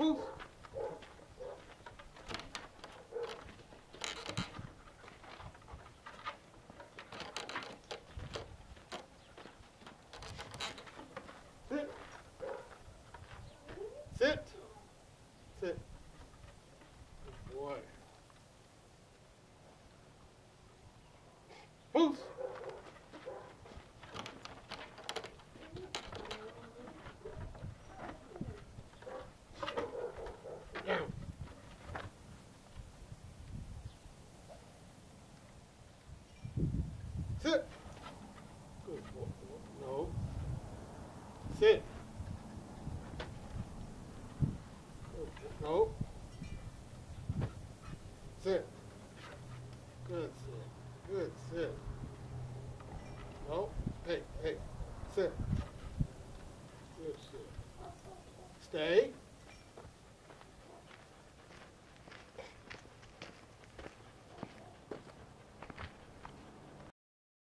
Sit. Sit. Sit. Sit. No. Sit. No. Sit. Good sit. Good sit. No. Hey, hey. Sit. Good sit. Stay.